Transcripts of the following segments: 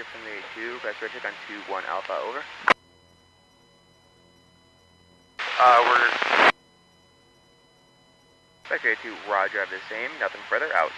Vector from the 2, best check on 2-1 Alpha, over. Uh, we're Vector 2, Roger, I have the same, nothing further, out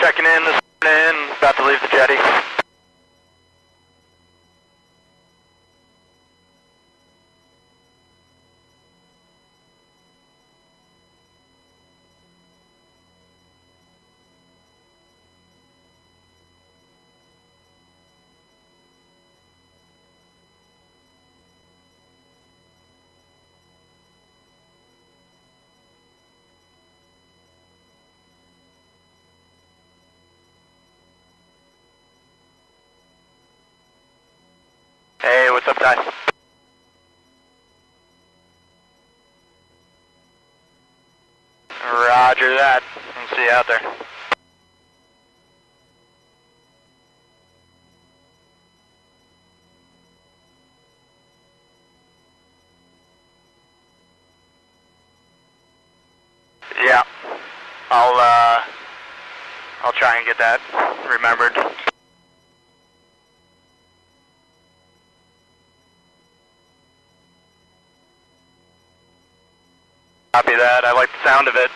checking in this morning, about to leave the jetty. Roger that. I'll see you out there. Yeah. I'll uh I'll try and get that remembered. Copy that. I like the sound of it.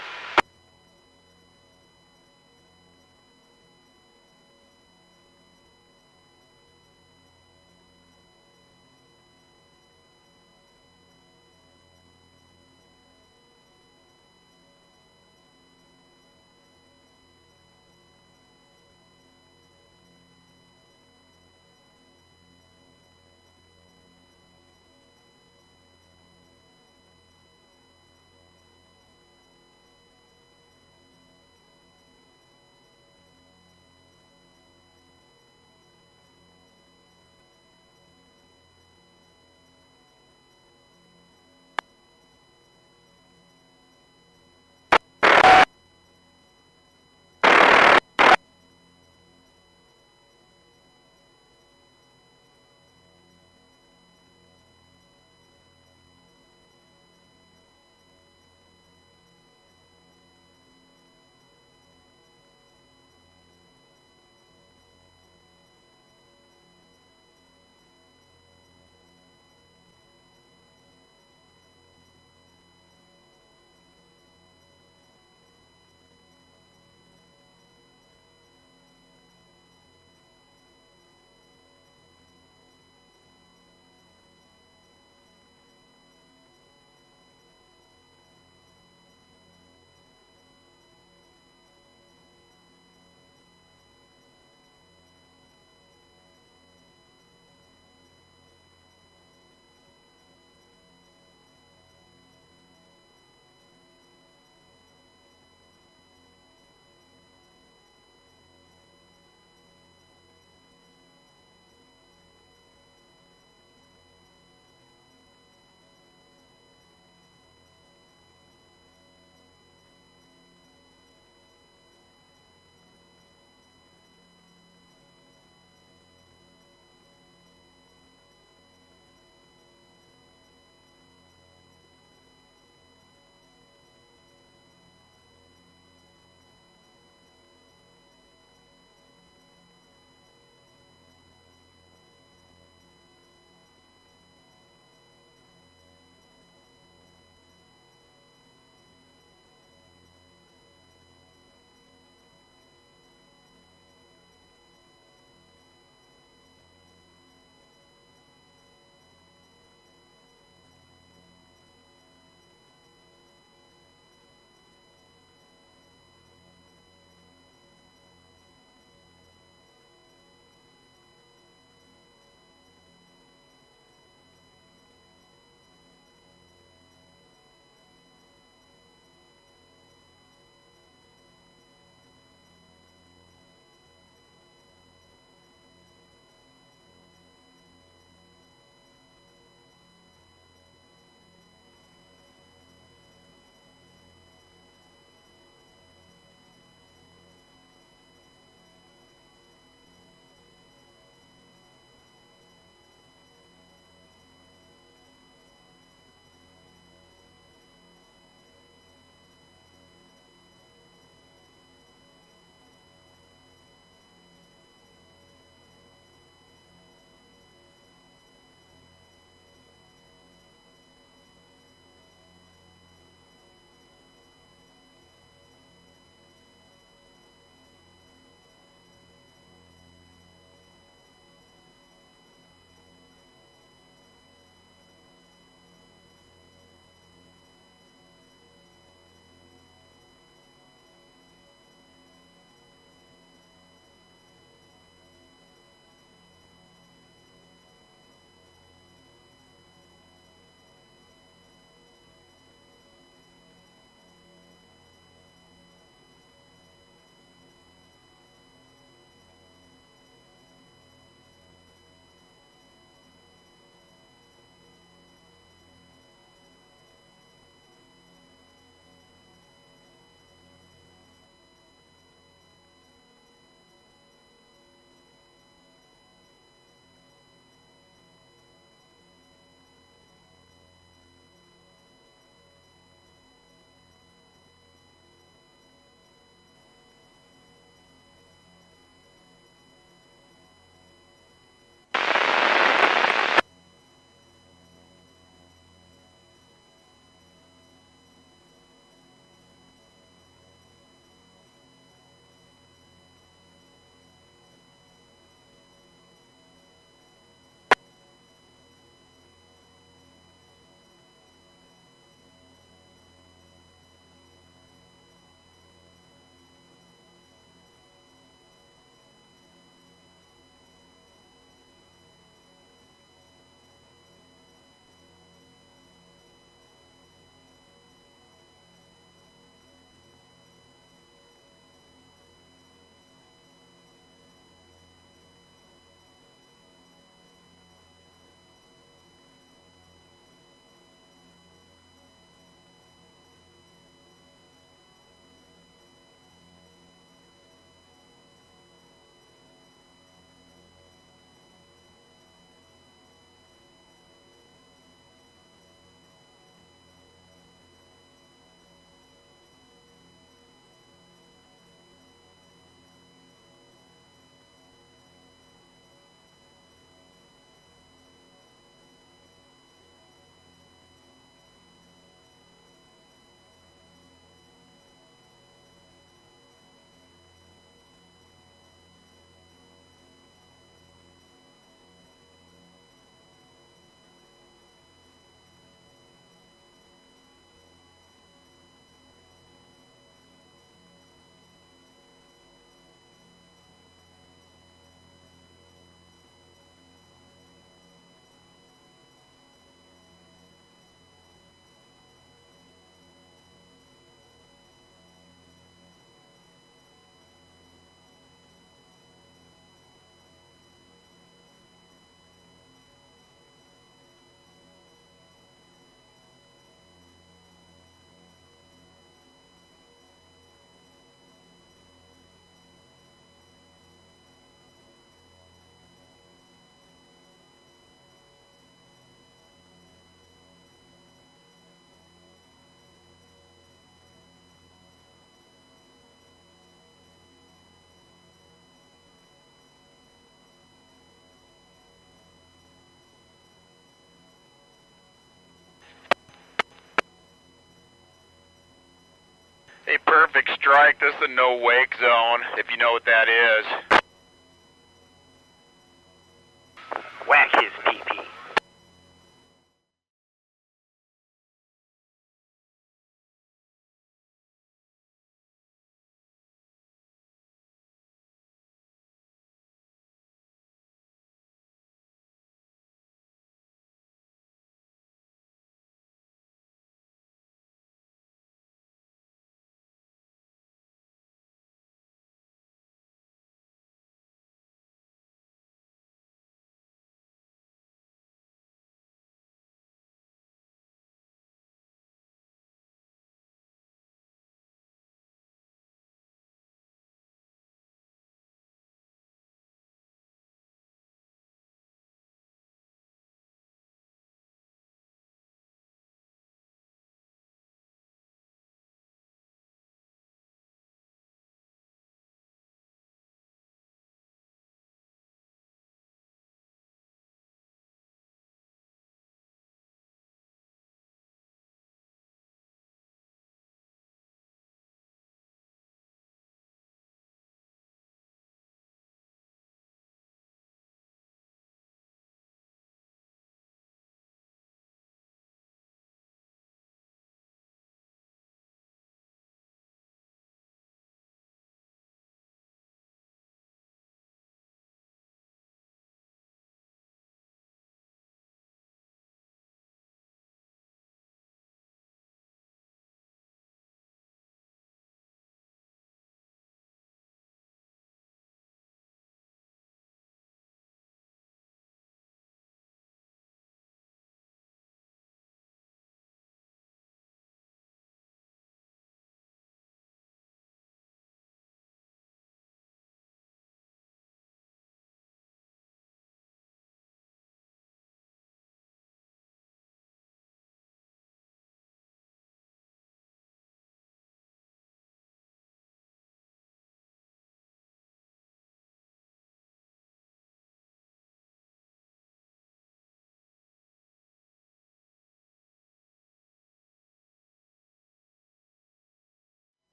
Perfect strike. This is a no wake zone, if you know what that is.